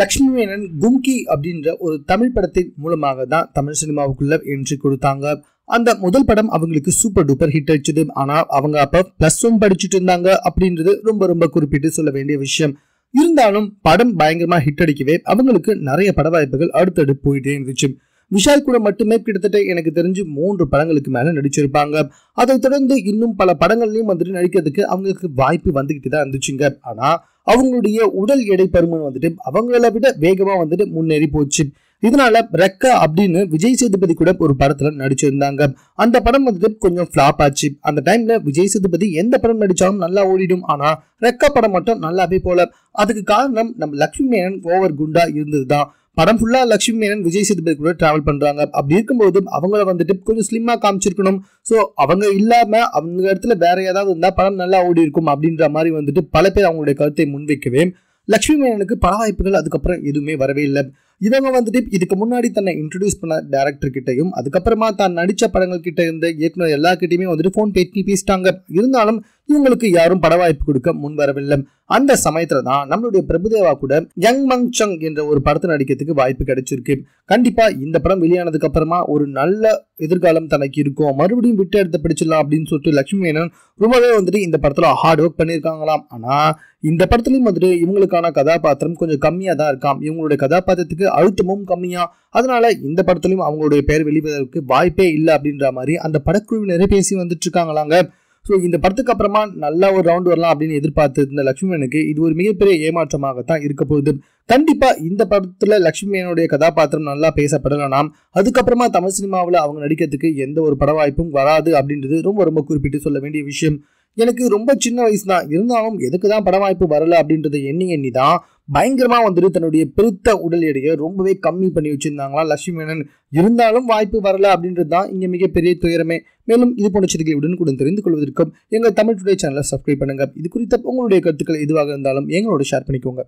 லக்ஷ்மி மேனன் கும்கி அப்படின்ற ஒரு தமிழ் படத்தின் மூலமாக தான் தமிழ் சினிமாவுக்குள்ள என்ட்ரி கொடுத்தாங்க. அந்த முதல் படம் அவங்களுக்கு சூப்பர் டூப்பர் ஹிட் அடிச்சது. ஆனா அவங்க அப்போ ப்ளஸ் ஒன் படிச்சுட்டு இருந்தாங்க அப்படின்றது ரொம்ப ரொம்ப குறிப்பிட்டு சொல்ல வேண்டிய விஷயம். இருந்தாலும் படம் பயங்கரமா ஹிட் அடிக்கவே அவங்களுக்கு நிறைய பட வாய்ப்புகள் அடுத்தடுத்து போயிட்டே இருந்துச்சு. விஷால் கூட மட்டுமே கிட்டத்தட்ட எனக்கு தெரிஞ்சு மூன்று படங்களுக்கு மேலே நடிச்சிருப்பாங்க. அதை தொடர்ந்து இன்னும் பல படங்கள்லையும் வந்துட்டு நடிக்கிறதுக்கு அவங்களுக்கு வாய்ப்பு வந்துகிட்டு தான் இருந்துச்சுங்க. ஆனால் அவங்களுடைய உடல் எடை பருமன் வந்துட்டு அவங்கள விட வேகமாக வந்துட்டு முன்னேறி போச்சு. இதனால ரெக்கா அப்படின்னு விஜய் சேதுபதி கூட ஒரு படத்துல நடிச்சிருந்தாங்க. அந்த படம் வந்துட்டு கொஞ்சம் ஃபிளாப் ஆச்சு. அந்த டைம்ல விஜய் சேதுபதி எந்த படம் நடிச்சாலும் நல்லா ஓடிடும். ஆனா ரெக்கா படம் மட்டும் நல்லாவே போல. அதுக்கு காரணம் நம்ம லக்ஷ்மி மேனன் ஓவர் குண்டா இருந்ததுதான். படம் ஃபுல்லா லட்சுமி மேனன் விஜய் சேதுபதி கூட டிராவல் பண்றாங்க. அப்படி இருக்கும்போது அவங்கள வந்துட்டு கொஞ்சம் ஸ்லிம்மா காமிச்சிருக்கணும். ஸோ அவங்க இல்லாம அவங்க இடத்துல வேற ஏதாவது இருந்தா படம் நல்லா ஓடி இருக்கும் அப்படின்ற மாதிரி வந்துட்டு பல பேர் அவங்களுடைய கருத்தை முன்வைக்கவே லட்சுமி மேனனுக்கு பல வாய்ப்புகள் அதுக்கப்புறம் எதுவுமே வரவே இல்லை. இவங்க வந்துட்டு இதுக்கு முன்னாடி தன்னை இன்ட்ரடியூஸ் பண்ண டேரக்டர் கிட்டையும் அதுக்கப்புறமா தான் நடித்த படங்கள் கிட்ட இருந்த இயக்குனர் எல்லா வந்துட்டு ஃபோன் பேட்டி பேசிட்டாங்க. இருந்தாலும் இவங்களுக்கு யாரும் பட வாய்ப்பு கொடுக்க முன் வரவில்லை. அந்த சமயத்துல தான் நம்மளுடைய பிரபுதேவா கூட யங் மங் சங் என்ற ஒரு படத்தை நடிக்கிறதுக்கு வாய்ப்பு கிடைச்சிருக்கு. கண்டிப்பா இந்த படம் வெளியானதுக்கு அப்புறமா ஒரு நல்ல எதிர்காலம் தனக்கு இருக்கும். மறுபடியும் விட்டு எடுத்து பிடிச்சிடலாம் அப்படின்னு சொல்லிட்டு லட்சுமி மேனன் ரொம்பவே வந்துட்டு இந்த படத்துல ஹார்ட் ஒர்க் பண்ணியிருக்காங்களாம். ஆனா இந்த படத்துலயும் வந்துட்டு இவங்களுக்கான கதாபாத்திரம் கொஞ்சம் கம்மியா தான் இருக்காம். இவங்களுடைய கதாபாத்திரத்துக்கு அழுத்தமும் கம்மியா அதனால இந்த படத்துலயும் அவங்களுடைய பெயர் வெளிவதற்கு வாய்ப்பே இல்லை அப்படின்ற மாதிரி அந்த படக்குழுவினரே பேசி வந்துட்டு இருக்காங்களாங்க ஸோ இந்த படத்துக்கு அப்புறமா நல்ல ஒரு ரவுண்ட் வரலாம் அப்படின்னு எதிர்பார்த்து இருந்த லக்ஷ்மணனுக்கு இது ஒரு மிகப்பெரிய ஏமாற்றமாகத்தான் இருக்க போகுது. கண்டிப்பா இந்த படத்துல லக்ஷ்மியனுடைய கதாபாத்திரம் நல்லா பேசப்படலாம் அதுக்கப்புறமா தமிழ் சினிமாவில் அவங்க நடிக்கிறதுக்கு எந்த ஒரு பட வாய்ப்பும் வராது அப்படின்றது ரொம்ப ரொம்ப குறிப்பிட்டு சொல்ல வேண்டிய விஷயம். எனக்கு ரொம்ப சின்ன வயசு தான் இருந்தாலும் எதுக்கு தான் பட வாய்ப்பு வரல அப்படின்றத எண்ணி எண்ணி தான் பயங்கரமாக வந்துட்டு தன்னுடைய பெருத்த உடல் எடையை ரொம்பவே கம்மி பண்ணி வச்சுருந்தாங்களா? லட்சுமி மேனன் இருந்தாலும் வாய்ப்பு வரல அப்படின்றது தான் இங்கே மிகப்பெரிய துயரமே. மேலும் இது போன்ற செய்திகளை உடனுக்குடன் தெரிந்து கொள்வதற்கும் எங்கள் தமிழ் டுடே சேனலை சப்ஸ்கிரைப் பண்ணுங்க. இது குறித்த உங்களுடைய கருத்துக்கள் எதுவாக இருந்தாலும் எங்களோட ஷேர் பண்ணிக்கோங்க.